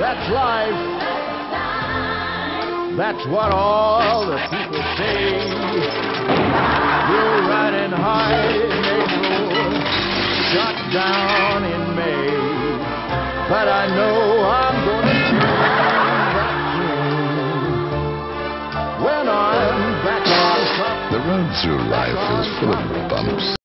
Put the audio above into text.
that's life. That's what all the people say. You're riding high in April, shot down in May. But I know I'm gonna change that. When I'm back on top. The road through life is full of bumps.